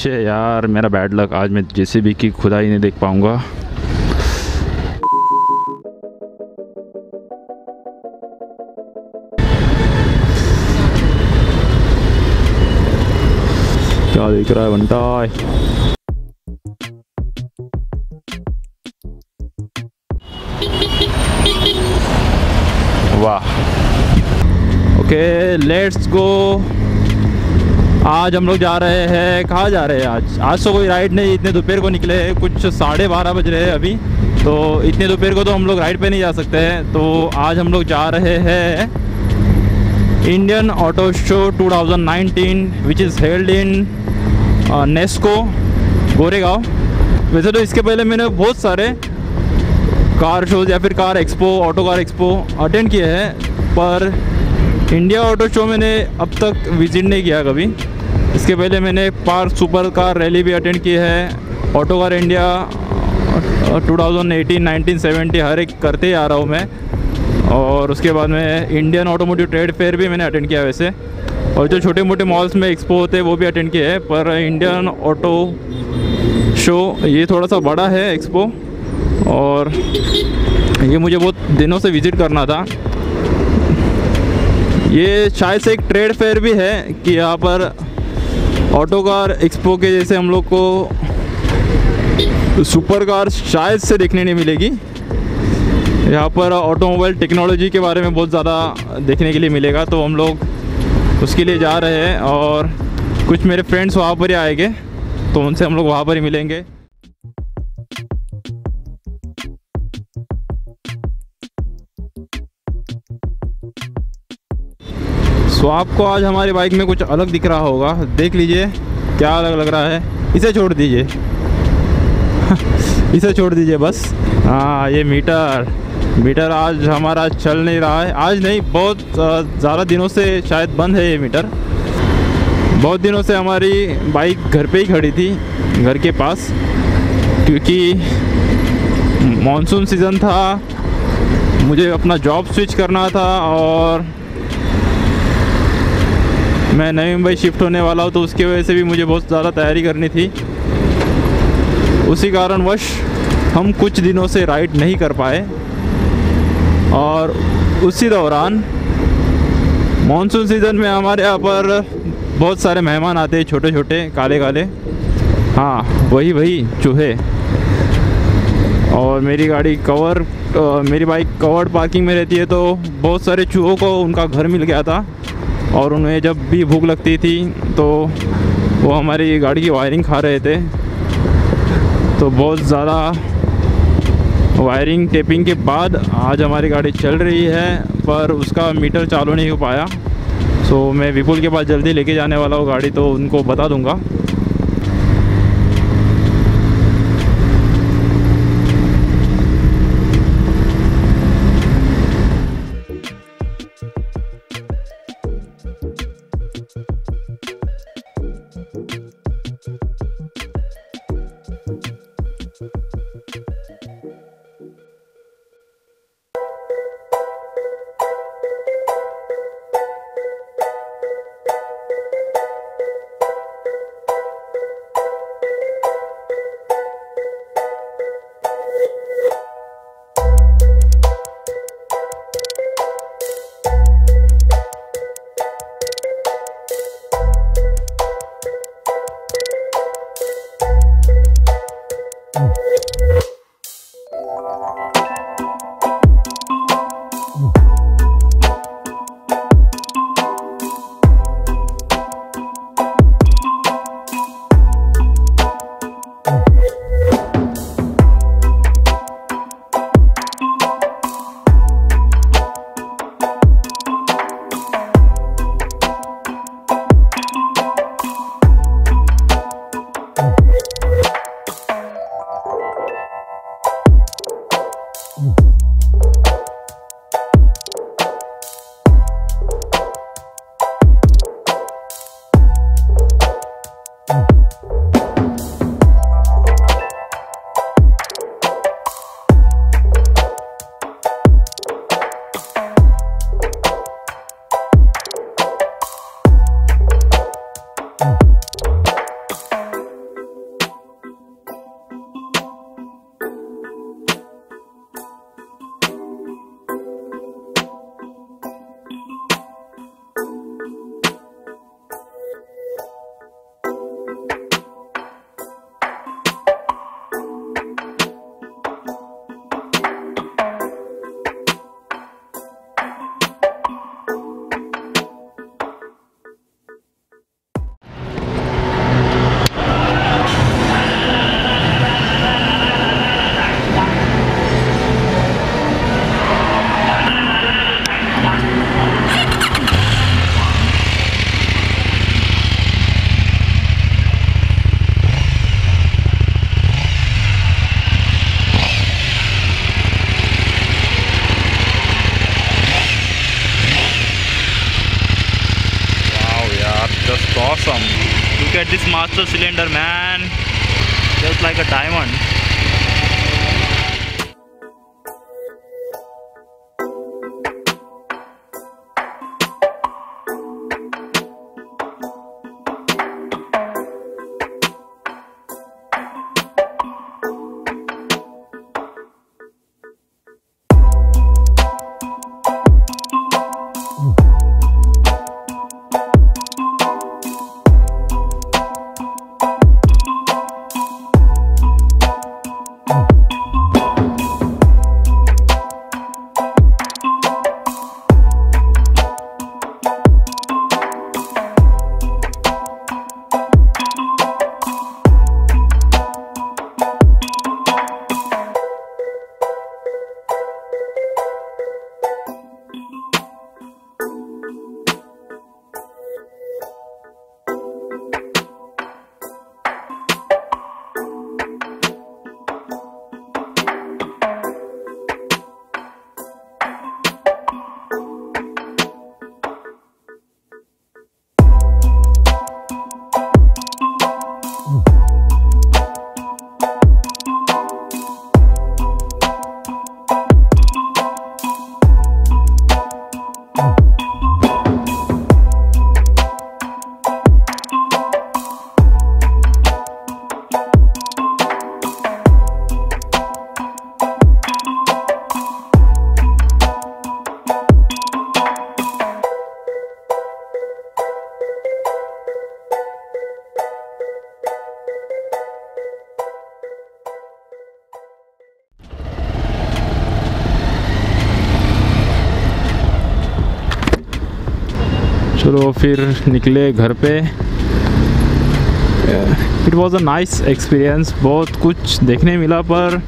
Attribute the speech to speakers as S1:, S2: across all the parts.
S1: शे यार, मेरा बैड लक आज मैं जेसीबी की खुदाई नहीं देख पाऊँगा। क्या दिख रहा है बंटाई वाह। ओके लेट्स गो आज हम लोग जा रहे हैं, कहाँ जा रहे हैं आज? आज तो कोई राइड नहीं, इतने दोपहर को निकले हैं, कुछ साढ़े बारह बज रहे हैं अभी। तो इतने दोपहर को तो हम लोग राइड पे नहीं जा सकते हैं। तो आज हम लोग जा रहे हैं Indian auto show 2019 which is held in Nesco Goregaon वैसे तो इसके पहले मैंने बहुत सारे कार शोज़ या फिर car expo auto car expo attend किए हैं, पर इंडिया ऑटो शो मैंने अब तक विज़िट नहीं किया कभी। इसके पहले मैंने पार सुपर कार रैली भी अटेंड की है। ऑटो कार इंडिया 2018 1970 हर एक करते ही आ रहा हूँ मैं। और उसके बाद में इंडियन ऑटोमोटिव ट्रेड फेयर भी मैंने अटेंड किया वैसे। और जो छोटे मोटे मॉल्स में एक्सपो होते हैं, वो भी अटेंड किए हैं। पर इंडियन ऑटो शो, ये थोड़ा सा बड़ा है एक्सपो और ये मुझे बहुत दिनों से विज़िट करना था। ये शायद से एक ट्रेड फेयर भी है कि यहाँ पर ऑटो कार एक्सपो के जैसे हम लोग को सुपर कार शायद से देखने नहीं मिलेगी। यहाँ पर ऑटोमोबाइल टेक्नोलॉजी के बारे में बहुत ज़्यादा देखने के लिए मिलेगा तो हम लोग उसके लिए जा रहे हैं और कुछ मेरे फ्रेंड्स वहाँ पर ही आएँगे तो उनसे हम लोग वहाँ पर ही मिलेंगे। सो आपको आज हमारी बाइक में कुछ अलग दिख रहा होगा। देख लीजिए, क्या अलग लग रहा है। इसे छोड़ दीजिए। इसे छोड़ दीजिए बस। हाँ ये मीटर। मीटर आज हमारा चल नहीं रहा है। आज नहीं, बहुत ज़्यादा दिनों से शायद बंद है ये मीटर। बहुत दिनों से हमारी बाइक घर पे ही खड़ी थी, घर के पास। क्योंकि मानसून सीज़न था, मुझे अपना जॉब स्विच करना था और मैं नई मुंबई शिफ्ट होने वाला हूँ तो उसकी वजह से भी मुझे बहुत ज़्यादा तैयारी करनी थी। उसी कारणवश हम कुछ दिनों से राइड नहीं कर पाए। और उसी दौरान मानसून सीज़न में हमारे यहाँ पर बहुत सारे मेहमान आते हैं छोटे छोटे काले काले हाँ वही वही चूहे। और मेरी गाड़ी कवर आ, मेरी बाइक कवर्ड पार्किंग में रहती है तो बहुत सारे चूहों को उनका घर मिल गया था। और उन्हें जब भी भूख लगती थी तो वो हमारी गाड़ी की वायरिंग खा रहे थे। तो बहुत ज़्यादा वायरिंग टेपिंग के बाद आज हमारी गाड़ी चल रही है, पर उसका मीटर चालू नहीं हो पाया। तो मैं विपुल के पास जल्दी लेके जाने वाला हूँ गाड़ी तो उनको बता दूँगा। Master cylinder man. Just like a diamond चलो फिर निकले घर पे। It was a nice experience बहुत कुछ देखने मिला, पर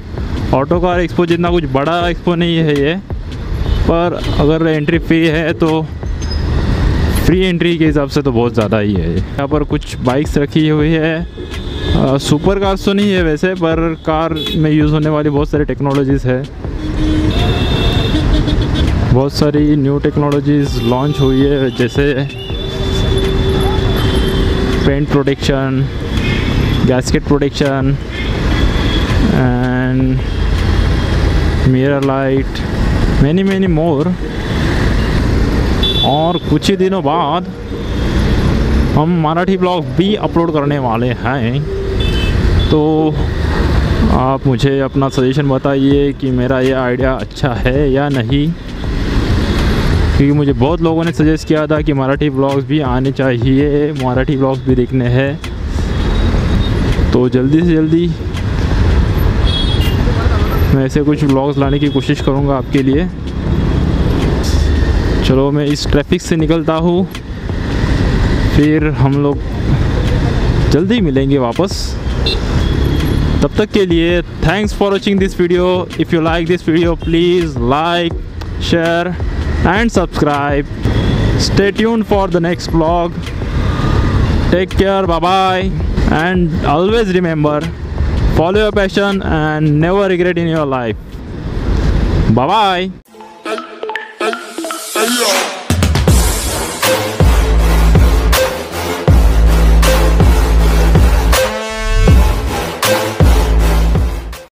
S1: ऑटो कार एक्सपो जितना कुछ बड़ा एक्सपो नहीं है ये। पर अगर एंट्री फ्री है तो फ्री एंट्री के हिसाब से तो बहुत ज़्यादा ही है यहाँ पर कुछ बाइक्स रखी हुई है। सुपर कार्स तो नहीं है वैसे, पर कार में यूज़ होने वाली बहुत सारी टेक्नोलॉजीज़ है। बहुत सारी न्यू टेक्नोलॉजीज़ लॉन्च हुई है, जैसे paint protection gasket protection and mirror light many many more और कुछ ही दिनों बाद हम मराठी ब्लॉग भी अपलोड करने वाले हैं। तो आप मुझे अपना सजेशन बताइए कि मेरा ये आइडिया अच्छा है या नहीं। क्योंकि मुझे बहुत लोगों ने सजेस्ट किया था कि मराठी ब्लॉग्स भी आने चाहिए, मराठी ब्लॉग्स भी देखने हैं। तो जल्दी से जल्दी मैं ऐसे कुछ ब्लॉग्स लाने की कोशिश करूँगा आपके लिए। चलो, मैं इस ट्रैफ़िक से निकलता हूँ। फिर हम लोग जल्दी मिलेंगे वापस। तब तक के लिए thanks for watching this video if you like this video please like share and subscribe. Stay tuned for the next vlog. Take care. Bye bye and always remember follow your passion and never regret in your life. Bye bye